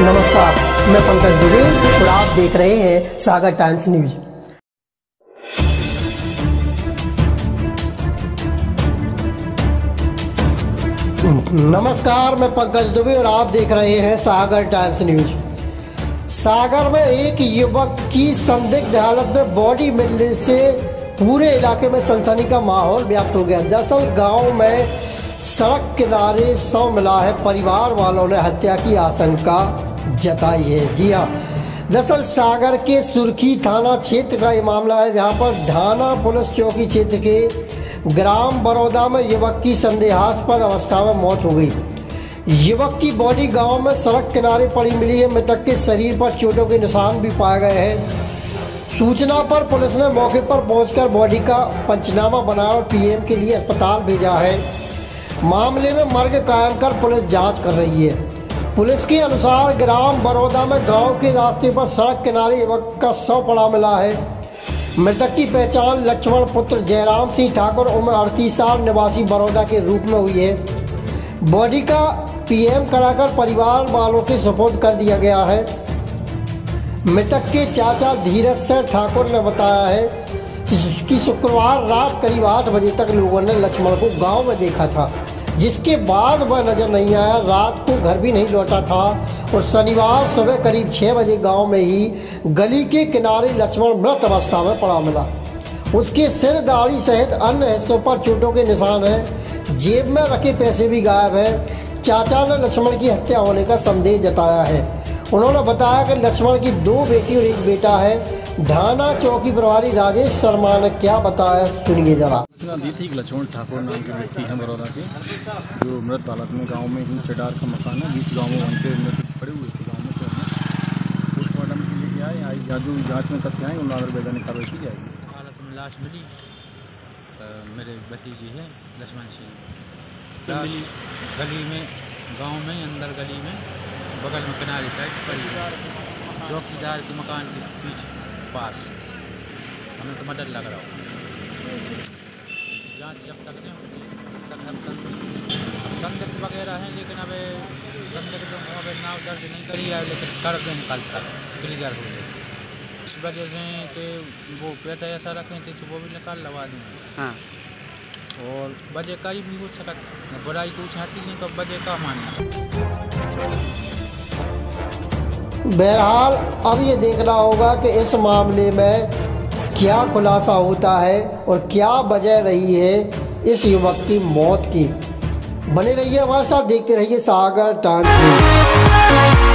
नमस्कार, मैं पंकज दुबे और आप देख रहे हैं सागर टाइम्स न्यूज़। नमस्कार, मैं पंकज दुबे और आप देख रहे हैं सागर टाइम्स न्यूज़। सागर में एक युवक की संदिग्ध हालत में बॉडी मिलने से पूरे इलाके में सनसनी का माहौल व्याप्त हो गया। दरअसल, गाँव में सड़क किनारे सौ मिला है, परिवार वालों ने हत्या की आशंका। जताई है जी हाँ। दरअसल सागर के सुर्खी थाना क्षेत्र का ये मामला है, जहाँ पर ढाना पुलिस चौकी क्षेत्र के ग्राम बड़ौदा में युवक की संदेहास्पद अवस्था में मौत हो गई। युवक की बॉडी गाँव में सड़क किनारे पड़ी मिली है। मृतक के शरीर पर चोटों के निशान भी पाए गए हैं। सूचना पर पुलिस ने मौके पर पहुंचकर बॉडी का पंचनामा बनाया और पीएम के लिए अस्पताल भेजा है। मामले में मर्ग कायम कर पुलिस जाँच कर रही है। पुलिस के अनुसार ग्राम बड़ौदा में गाँव के रास्ते पर सड़क किनारे युवक का शव पड़ा मिला है। मृतक की पहचान लक्ष्मण पुत्र जयराम सिंह ठाकुर उम्र अड़तीस साल, निवासी बड़ौदा के रूप में हुई है। बॉडी का पीएम कराकर परिवार वालों के सपोर्ट कर दिया गया है। मृतक के चाचा धीरज सिंह ठाकुर ने बताया है कि शुक्रवार रात करीब आठ बजे तक लोगों ने लक्ष्मण को गाँव में देखा था। जिसके बाद वह नज़र नहीं आया। रात को घर भी नहीं लौटा था और शनिवार सुबह करीब छः बजे गाँव में ही गली के किनारे लक्ष्मण मृत अवस्था में पड़ा मिला। उसके सिर, दाढ़ी सहित अन्य हिस्सों पर चोटों के निशान हैं। जेब में रखे पैसे भी गायब हैं। चाचा ने लक्ष्मण की हत्या होने का संदेह जताया है। उन्होंने बताया कि लक्ष्मण की दो बेटी और एक बेटा है। ढाना चौकी प्रभारी राजेश शर्मा ने क्या बताया सुनिए जरा। सूचना दी थी लक्ष्मण ठाकुर नाम के व्यक्ति हैं बड़ौदा के जो मृत हालत में गाँव में ही चटार का मकान है बीच गाँव में उनके मृत पड़े हुए थे गाँव में से पोस्टमार्टम के लिए आए आई जादू जाँच में तथ्य आए उन आधार वैधानिक कार्रवाई की जाएगी। हालत में लाश मिली। मेरे भतीजी है लक्ष्मण सिंह। लाश गली में गाँव में अंदर गली में बगल में किनारे साइड पड़ी चौकीदार के मकान के पीछे। पास। हमें तो मदद लग रहा हो। जाँच जब तक नहीं होती तक तक संदिग्ध वगैरह हैं लेकिन अब संदिग्ध अब नाव दर्ज नहीं करी है लेकिन कर दें कल तक। क्लियर हो जाए इस वजह से कि वो पैसा ऐसा रखें थे तो वो भी निकाल लगा दें। हाँ। और वजह का ही भी हो सकता बुराई को चाहती नहीं तो वजह का मानना। बहरहाल, अब ये देखना होगा कि इस मामले में क्या खुलासा होता है और क्या वजह रही है इस युवक की मौत की बने रहिए हमारे साथ, देखते रहिए सागर टाइम्स।